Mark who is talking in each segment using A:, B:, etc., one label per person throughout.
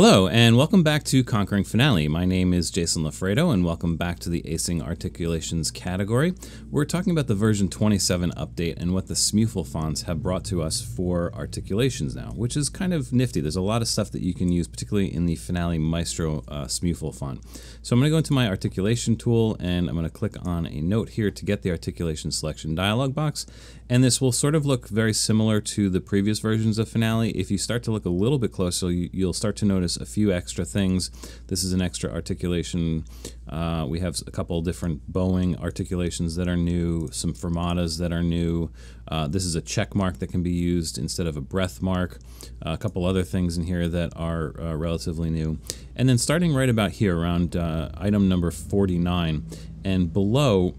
A: Hello, and welcome back to Conquering Finale. My name is Jason Lafredo, and welcome back to the Acing Articulations category. We're talking about the version 27 update and what the SMuFL fonts have brought to us for articulations now, which is kind of nifty. There's a lot of stuff that you can use, particularly in the Finale Maestro uh, SMuFL font. So I'm going to go into my articulation tool, and I'm going to click on a note here to get the articulation selection dialog box, and this will sort of look very similar to the previous versions of Finale. If you start to look a little bit closer, you'll start to notice a few extra things. This is an extra articulation. Uh, we have a couple different bowing articulations that are new, some fermatas that are new. Uh, this is a check mark that can be used instead of a breath mark. Uh, a couple other things in here that are uh, relatively new. And then starting right about here around uh, item number 49 and below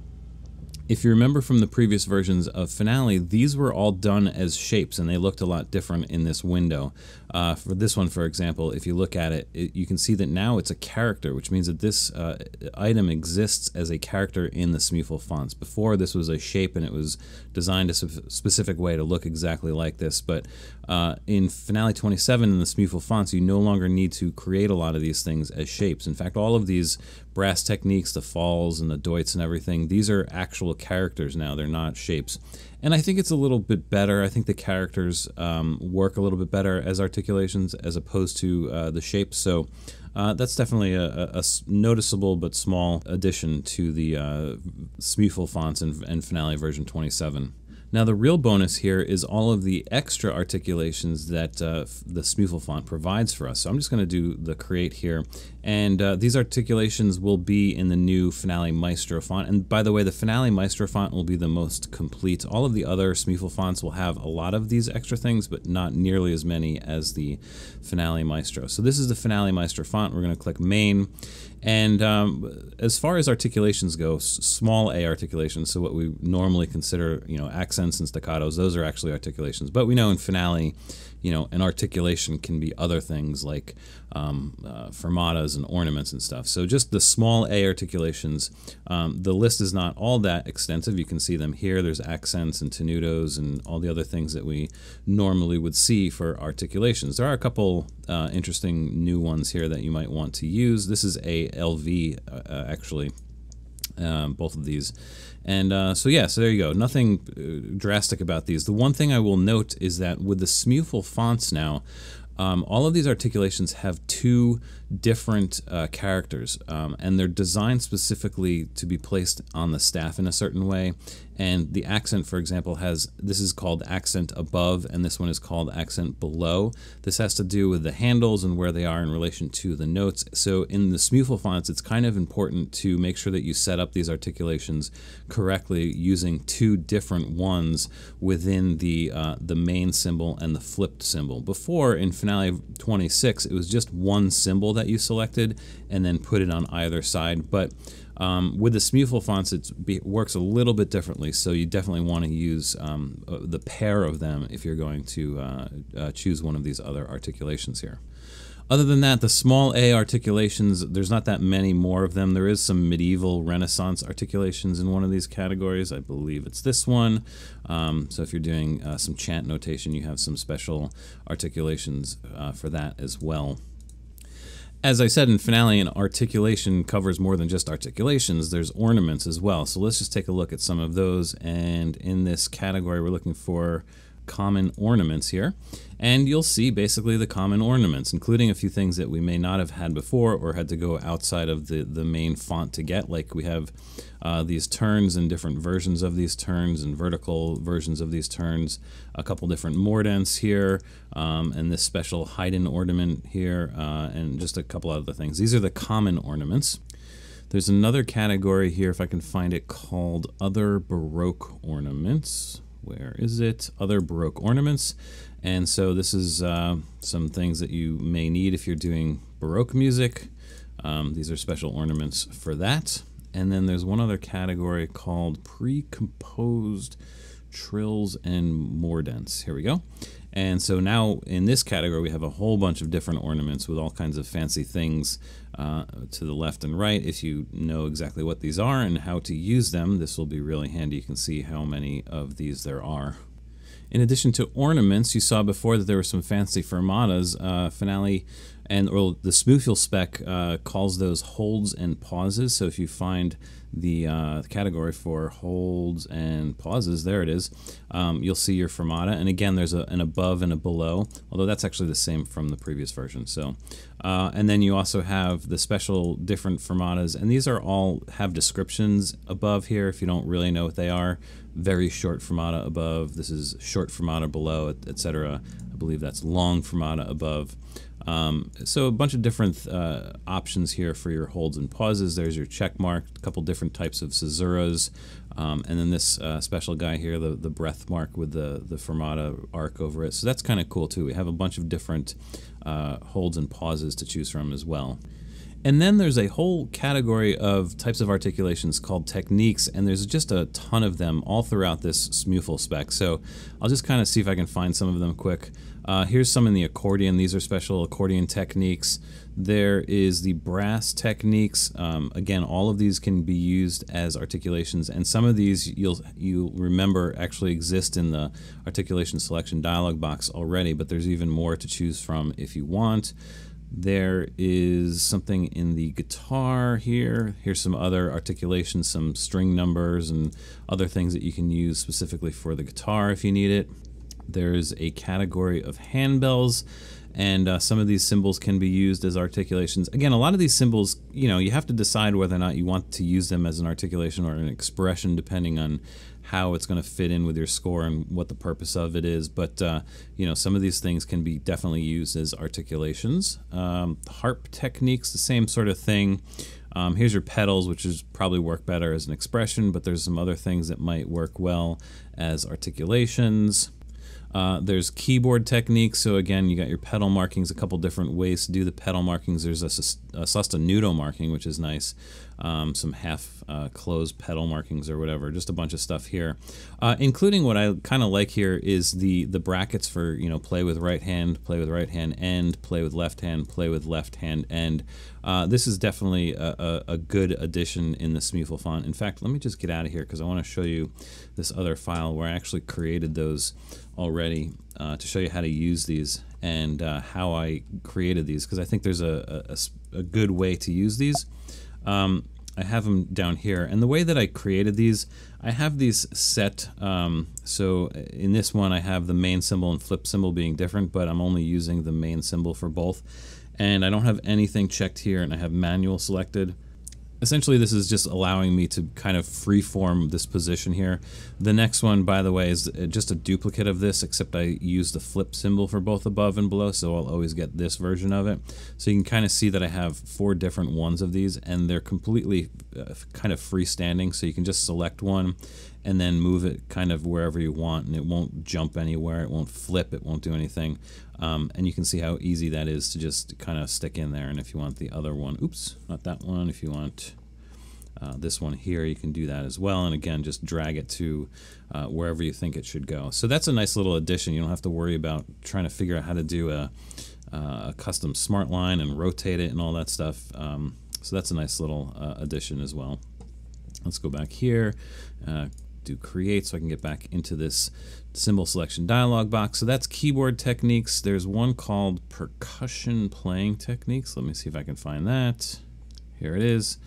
A: if you remember from the previous versions of Finale, these were all done as shapes and they looked a lot different in this window. Uh, for this one, for example, if you look at it, it, you can see that now it's a character, which means that this uh, item exists as a character in the SMuFL fonts. Before, this was a shape and it was designed a specific way to look exactly like this, but uh, in Finale 27 in the SMuFL fonts, you no longer need to create a lot of these things as shapes. In fact, all of these brass techniques, the falls and the doits and everything, these are actual characters now. They're not shapes. And I think it's a little bit better. I think the characters um, work a little bit better as articulations as opposed to uh, the shapes. So uh, that's definitely a, a, noticeable but small addition to the uh, SMuFL fonts and, and Finale version 27. Now the real bonus here is all of the extra articulations that uh, the SMuFL font provides for us. So I'm just going to do the create here. And uh, these articulations will be in the new Finale Maestro font. And by the way, the Finale Maestro font will be the most complete. All of the other SMuFL fonts will have a lot of these extra things, but not nearly as many as the Finale Maestro. So this is the Finale Maestro font. We're going to click Main. And um, as far as articulations go, small a articulations, so what we normally consider, you know, accents and staccatos, those are actually articulations. But we know in finale, you know, an articulation can be other things like um, uh, fermatas and ornaments and stuff. So just the small A articulations, um, the list is not all that extensive. You can see them here. There's accents and tenutos and all the other things that we normally would see for articulations. There are a couple uh, interesting new ones here that you might want to use. This is a LV uh, actually. Um, both of these. And uh, so, yeah, so there you go. Nothing uh, drastic about these. The one thing I will note is that with the SMuFL fonts now, um, all of these articulations have two different uh, characters, um, and they're designed specifically to be placed on the staff in a certain way. And the accent, for example, has this is called accent above, and this one is called accent below. This has to do with the handles and where they are in relation to the notes. So in the SMuFL fonts, it's kind of important to make sure that you set up these articulations correctly using two different ones within the uh, the main symbol and the flipped symbol. Before in Finale 26, it was just one symbol that you selected and then put it on either side. But um, with the SMuFL fonts, it works a little bit differently, so you definitely want to use um, uh, the pair of them if you're going to uh, uh, choose one of these other articulations here. Other than that, the small a articulations, there's not that many more of them. There is some medieval Renaissance articulations in one of these categories. I believe it's this one. Um, so if you're doing uh, some chant notation, you have some special articulations uh, for that as well as I said in finale, an articulation covers more than just articulations. There's ornaments as well. So let's just take a look at some of those. And in this category, we're looking for common ornaments here. And you'll see basically the common ornaments, including a few things that we may not have had before or had to go outside of the, the main font to get. Like we have uh, these turns and different versions of these turns and vertical versions of these turns, a couple different mordents here, um, and this special Haydn ornament here, uh, and just a couple other things. These are the common ornaments. There's another category here, if I can find it, called Other Baroque Ornaments where is it? Other Baroque ornaments. And so this is uh, some things that you may need if you're doing Baroque music. Um, these are special ornaments for that. And then there's one other category called pre-composed trills and mordents. Here we go. And so now in this category, we have a whole bunch of different ornaments with all kinds of fancy things uh, to the left and right. If you know exactly what these are and how to use them, this will be really handy. You can see how many of these there are. In addition to ornaments, you saw before that there were some fancy fermatas. Uh, Finale and or the SMuFL spec uh, calls those holds and pauses. So if you find the uh, category for holds and pauses, there it is, um, you'll see your fermata. And again, there's a, an above and a below, although that's actually the same from the previous version. So, uh, and then you also have the special different fermatas, and these are all have descriptions above here if you don't really know what they are. Very short fermata above. This is short fermata below, etc. I believe that's long fermata above. Um, so a bunch of different uh, options here for your holds and pauses. There's your check mark, a couple different types of caesuras, um, and then this uh, special guy here, the, the breath mark with the, the fermata arc over it. So that's kind of cool too. We have a bunch of different uh, holds and pauses to choose from as well. And then there's a whole category of types of articulations called techniques, and there's just a ton of them all throughout this SMuFL spec. So I'll just kind of see if I can find some of them quick. Uh, here's some in the accordion. These are special accordion techniques. There is the brass techniques. Um, again, all of these can be used as articulations, and some of these you'll you remember actually exist in the articulation selection dialog box already, but there's even more to choose from if you want. There is something in the guitar here. Here's some other articulations, some string numbers, and other things that you can use specifically for the guitar if you need it. There's a category of handbells, and uh, some of these symbols can be used as articulations. Again, a lot of these symbols, you know, you have to decide whether or not you want to use them as an articulation or an expression, depending on how it's going to fit in with your score and what the purpose of it is. But uh, you know, some of these things can be definitely used as articulations. Um, harp techniques, the same sort of thing. Um, here's your pedals, which is probably work better as an expression, but there's some other things that might work well as articulations. Uh, there's keyboard techniques. So again, you got your pedal markings, a couple different ways to do the pedal markings. There's a, a sostenuto marking, which is nice um, some half uh, closed pedal markings or whatever, just a bunch of stuff here. Uh, including what I kind of like here is the, the brackets for, you know, play with right hand, play with right hand end, play with left hand, play with left hand end. Uh, this is definitely a, a, a, good addition in the SMuFL font. In fact, let me just get out of here because I want to show you this other file where I actually created those already uh, to show you how to use these and uh, how I created these because I think there's a, a, a, good way to use these. Um, I have them down here. And the way that I created these, I have these set. Um, so in this one, I have the main symbol and flip symbol being different, but I'm only using the main symbol for both. And I don't have anything checked here, and I have manual selected essentially this is just allowing me to kind of freeform this position here. The next one, by the way, is just a duplicate of this, except I use the flip symbol for both above and below, so I'll always get this version of it. So you can kind of see that I have four different ones of these, and they're completely uh, kind of freestanding, so you can just select one and then move it kind of wherever you want, and it won't jump anywhere, it won't flip, it won't do anything. Um, and you can see how easy that is to just kind of stick in there. And if you want the other one, oops, not that one. If you want uh, this one here, you can do that as well. And again, just drag it to uh, wherever you think it should go. So that's a nice little addition. You don't have to worry about trying to figure out how to do a, uh, a custom smart line and rotate it and all that stuff. Um, so that's a nice little uh, addition as well. Let's go back here uh, do create so I can get back into this symbol selection dialog box. So that's keyboard techniques. There's one called percussion playing techniques. Let me see if I can find that. Here it is.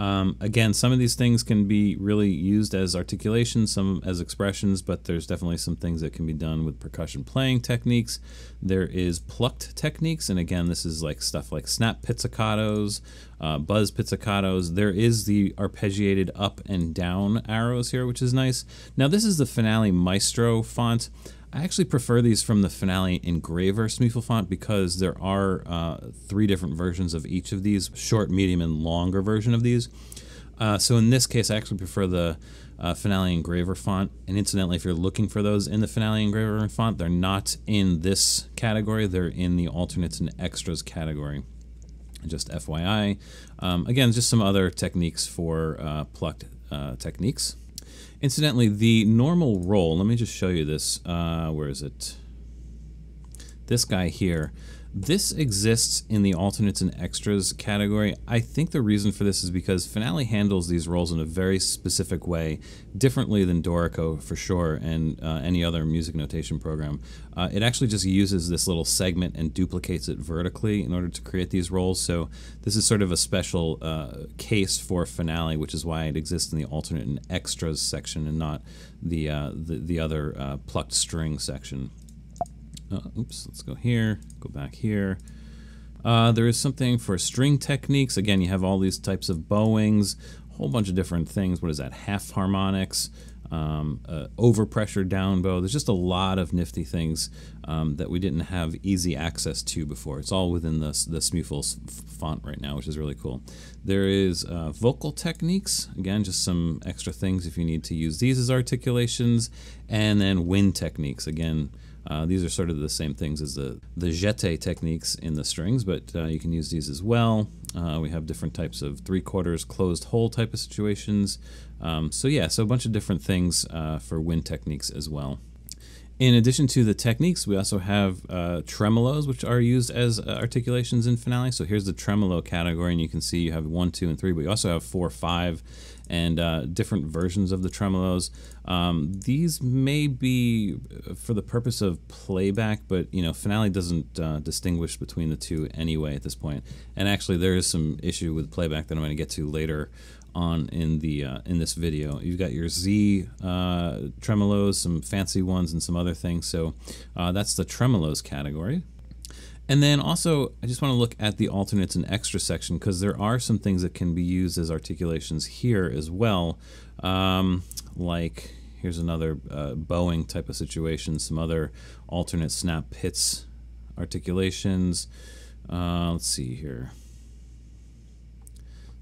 A: Um, again, some of these things can be really used as articulations, some as expressions, but there's definitely some things that can be done with percussion playing techniques. There is plucked techniques, and again, this is like stuff like snap pizzicatos, uh, buzz pizzicatos. There is the arpeggiated up and down arrows here, which is nice. Now, this is the Finale Maestro font. I actually prefer these from the Finale Engraver SMuFL font because there are uh, three different versions of each of these, short, medium, and longer version of these. Uh, so in this case, I actually prefer the uh, Finale Engraver font. And incidentally, if you're looking for those in the Finale Engraver font, they're not in this category. They're in the alternates and extras category. Just FYI. Um, again, just some other techniques for uh, plucked uh, techniques. Incidentally, the normal roll, let me just show you this. Uh, where is it? This guy here. This exists in the alternates and extras category. I think the reason for this is because Finale handles these rolls in a very specific way, differently than Dorico for sure, and uh, any other music notation program. Uh, it actually just uses this little segment and duplicates it vertically in order to create these rolls. So this is sort of a special uh, case for Finale, which is why it exists in the alternate and extras section and not the uh, the, the other uh, plucked string section. Uh, oops, let's go here, go back here. Uh, there is something for string techniques. Again, you have all these types of bowings, a whole bunch of different things. What is that? Half harmonics, um, uh, overpressure down bow. There's just a lot of nifty things um, that we didn't have easy access to before. It's all within the, the SMuFL font right now, which is really cool. There is uh, vocal techniques. Again, just some extra things if you need to use these as articulations. And then wind techniques. Again, uh, these are sort of the same things as the, the jeté techniques in the strings, but uh, you can use these as well. Uh, we have different types of three quarters closed hole type of situations. Um, so yeah, so a bunch of different things uh, for wind techniques as well. In addition to the techniques, we also have uh, tremolos, which are used as uh, articulations in finale. So here's the tremolo category, and you can see you have one, two, and three, but you also have four, five, and uh, different versions of the tremolos. Um, these may be uh, for the purpose of playback, but you know, finale doesn't uh, distinguish between the two anyway at this point. And actually, there is some issue with playback that I'm going to get to later on in the uh, in this video. You've got your Z uh, tremolos, some fancy ones, and some other things. So uh, that's the tremolos category. And then also, I just want to look at the alternates and extra section because there are some things that can be used as articulations here as well. Um, like, here's another uh, bowing type of situation, some other alternate snap hits articulations. Uh, let's see here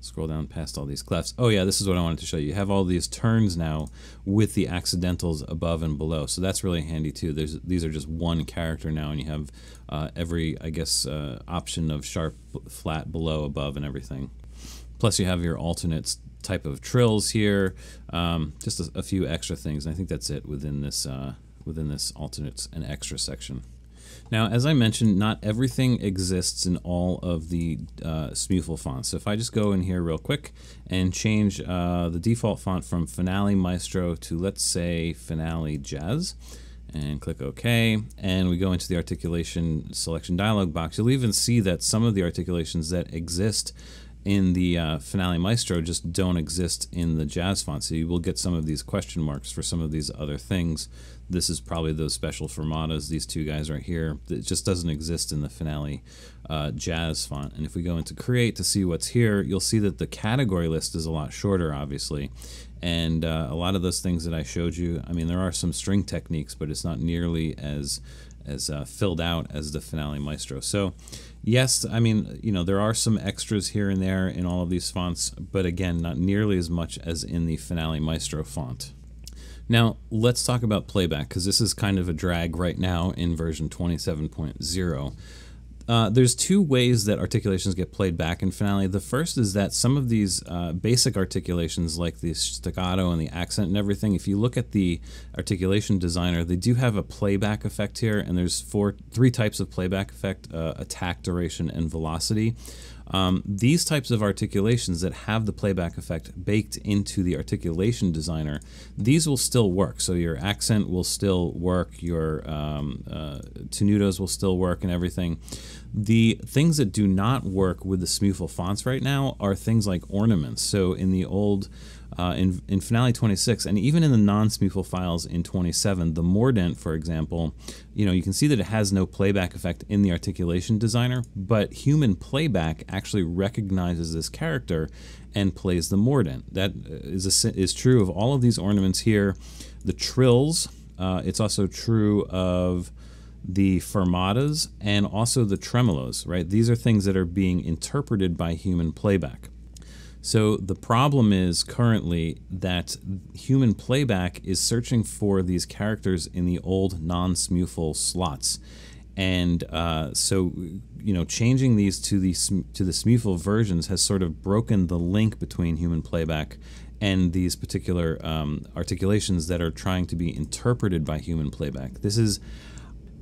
A: scroll down past all these clefs. Oh yeah, this is what I wanted to show you. You have all these turns now with the accidentals above and below. So that's really handy too. There's These are just one character now and you have uh, every, I guess, uh, option of sharp, flat, below, above, and everything. Plus you have your alternates type of trills here, um, just a, a, few extra things. And I think that's it within this, uh, within this alternates and extra section. Now, as I mentioned, not everything exists in all of the uh, fonts. So if I just go in here real quick and change uh, the default font from Finale Maestro to, let's say, Finale Jazz, and click OK, and we go into the articulation selection dialog box, you'll even see that some of the articulations that exist in the uh, Finale Maestro just don't exist in the Jazz font. So you will get some of these question marks for some of these other things this is probably those special fermatas, these two guys right here. It just doesn't exist in the finale uh, jazz font. And if we go into create to see what's here, you'll see that the category list is a lot shorter, obviously. And uh, a lot of those things that I showed you, I mean, there are some string techniques, but it's not nearly as as uh, filled out as the finale maestro. So, yes, I mean, you know, there are some extras here and there in all of these fonts, but again, not nearly as much as in the finale maestro font. Now, let's talk about playback because this is kind of a drag right now in version 27.0. Uh, there's two ways that articulations get played back in Finale. The first is that some of these uh, basic articulations, like the staccato and the accent and everything, if you look at the articulation designer, they do have a playback effect here, and there's four, three types of playback effect: uh, attack, duration, and velocity. Um, these types of articulations that have the playback effect baked into the articulation designer, these will still work. So your accent will still work, your um, uh, tenutos will still work, and everything. The things that do not work with the SMuFL fonts right now are things like ornaments. So in the old uh, in, in Finale 26, and even in the non-SMuFL files in 27, the Mordent, for example, you know, you can see that it has no playback effect in the articulation designer, but human playback actually recognizes this character and plays the Mordent. That is, a, is true of all of these ornaments here. The trills, uh, it's also true of the fermatas and also the tremolos, right? These are things that are being interpreted by human playback. So the problem is currently that human playback is searching for these characters in the old non-SMuFL slots. And uh, so, you know, changing these to the to the SMuFL versions has sort of broken the link between human playback and these particular um, articulations that are trying to be interpreted by human playback. This is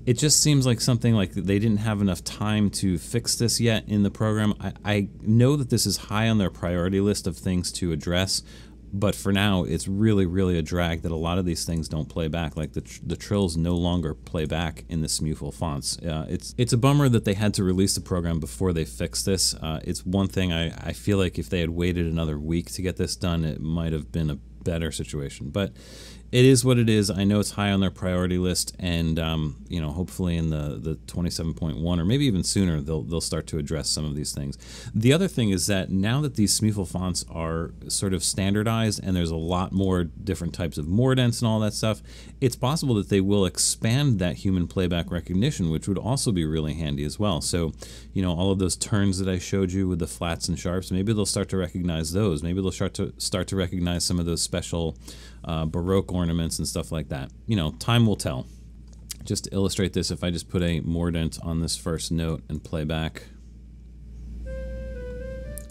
A: it just seems like something like they didn't have enough time to fix this yet in the program. I, I know that this is high on their priority list of things to address, but for now it's really really a drag that a lot of these things don't play back. Like the, tr- the trills no longer play back in the SMUFL fonts. Uh, it's it's a bummer that they had to release the program before they fixed this. Uh, it's one thing I, I feel like if they had waited another week to get this done it might have been a better situation. But it is what it is. I know it's high on their priority list, and um, you know, hopefully in the the 27.1 or maybe even sooner, they'll they'll start to address some of these things. The other thing is that now that these SMUFL fonts are sort of standardized, and there's a lot more different types of mordents and all that stuff, it's possible that they will expand that human playback recognition, which would also be really handy as well. So, you know, all of those turns that I showed you with the flats and sharps, maybe they'll start to recognize those. Maybe they'll start to start to recognize some of those special uh, Baroque ornaments and stuff like that. You know, time will tell. Just to illustrate this, if I just put a mordent on this first note and play back,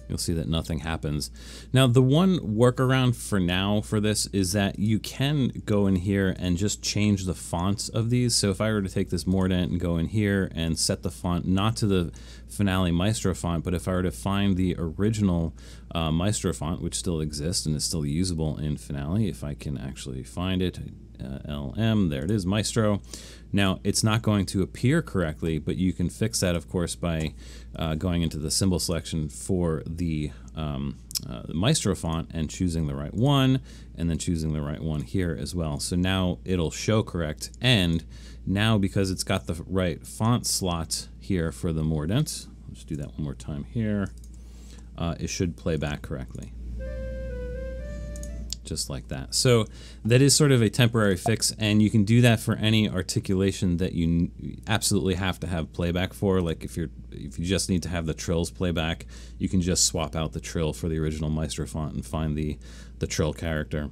A: you'll see that nothing happens. Now, the one workaround for now for this is that you can go in here and just change the fonts of these. So if I were to take this Mordent and go in here and set the font not to the Finale Maestro font, but if I were to find the original uh, Maestro font, which still exists and is still usable in Finale, if I can actually find it, LM, there it is, Maestro. Now, it's not going to appear correctly, but you can fix that, of course, by uh, going into the symbol selection for the, um, uh, the Maestro font and choosing the right one, and then choosing the right one here as well. So now it'll show correct, and now because it's got the right font slot here for the Mordent, let's do that one more time here, uh, it should play back correctly just like that. So that is sort of a temporary fix, and you can do that for any articulation that you absolutely have to have playback for. Like if you're if you just need to have the trills playback, you can just swap out the trill for the original Maestro font and find the the trill character.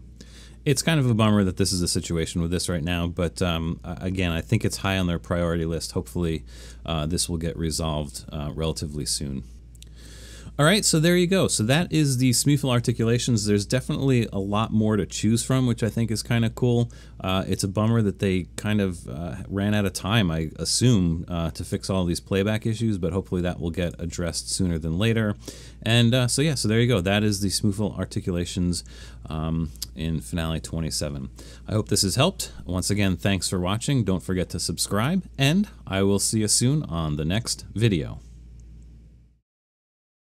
A: It's kind of a bummer that this is a situation with this right now, but um, again, I think it's high on their priority list. Hopefully, uh, this will get resolved uh, relatively soon. All right, so there you go. So that is the SMUFL articulations. There's definitely a lot more to choose from, which I think is kind of cool. Uh, it's a bummer that they kind of uh, ran out of time, I assume, uh, to fix all these playback issues, but hopefully that will get addressed sooner than later. And uh, so yeah, so there you go. That is the SMUFL articulations um, in Finale 27. I hope this has helped. Once again, thanks for watching. Don't forget to subscribe, and I will see you soon on the next video.